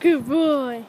Good boy.